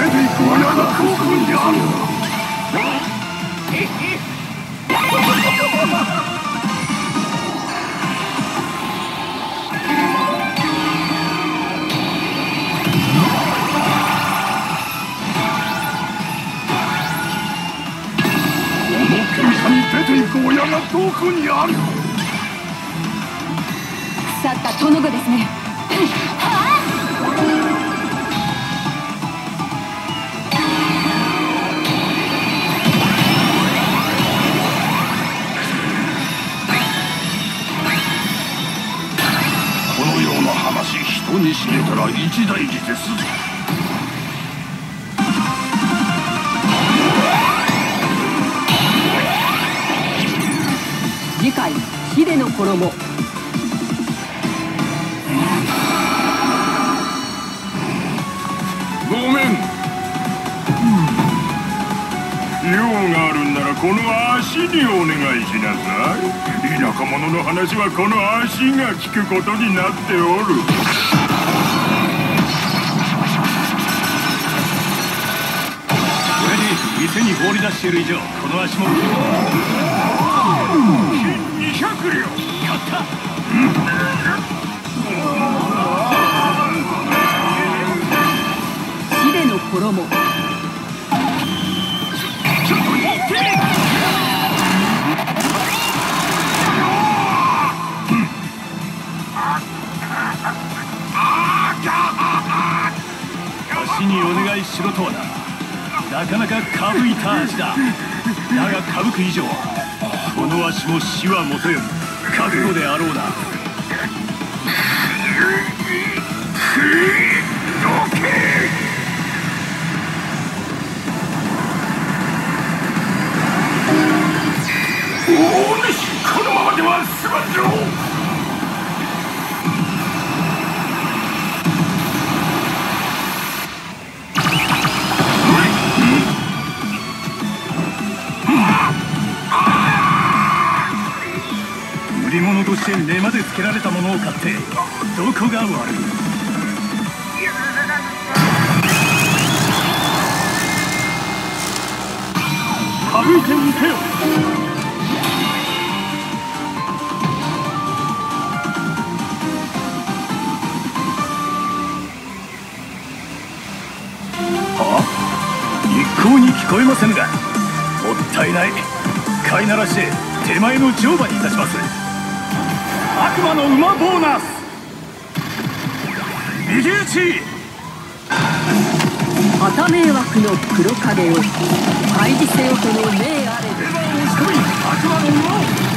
親が興奮であるこの傾斜に出ていく親がどこにある腐った殿子ですねこかし人に知れたら一大事ですぞ。次回ヒデの衣。用があるんならこの足にお願いしなさい。田舎者の話はこの足が聞くことになっておる。店に放り出している以上この足も。金200両。やった。ヒデの衣足にお願いしろとはな。なかなかかぶいた足だ。だがかぶく以上この足も死はもとより覚悟であろうな。おお主このままではすまんぞ。売り物として根までつけられたものを買ってどこが悪い？歩いてみてよ。一向に聞こえませんがもったいない。飼いならして手前の乗馬にいたします。悪魔の馬ボーナス。右打ち。旗迷惑の黒影を開示せよとの命あれ。レバーを押し込み悪魔の馬を